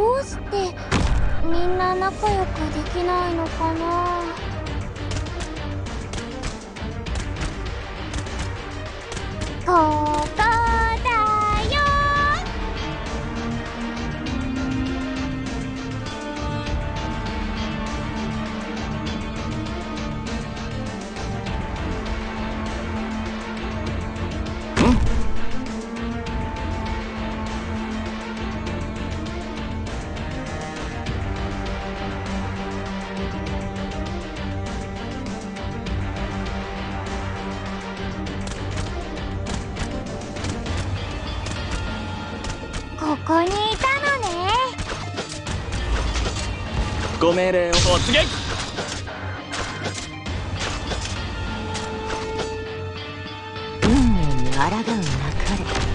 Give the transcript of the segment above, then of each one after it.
どうしてみんな仲良くできないのかな？ここだここにいたのね。ご命令を突撃運命に抗うなかれ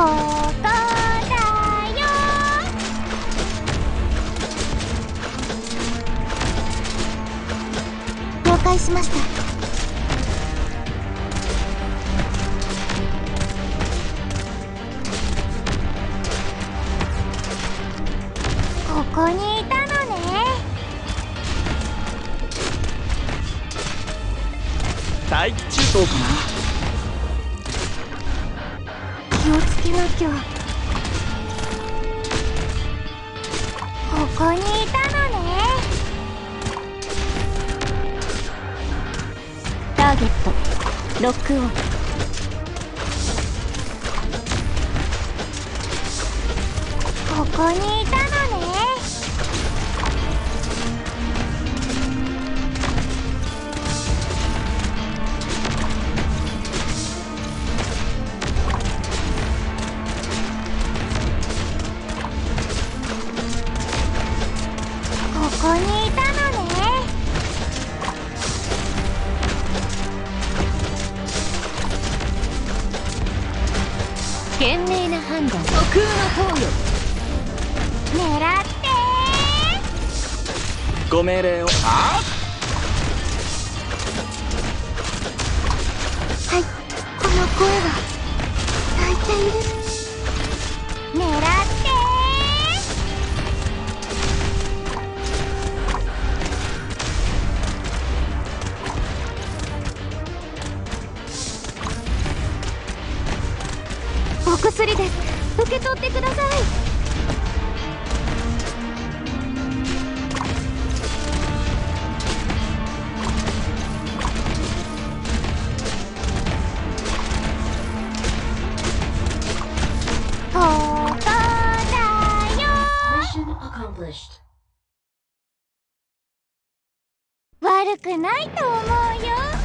了解しました。ここにいたのね。待機中どうか気つけなきゃここにいたのね。ターゲット。ロックオン。ここにいたの。ここにいたのね。賢明な判断。虚空の投与。狙って。なご命令を。あ？は薬です。受け取ってください。悪くないと思うよ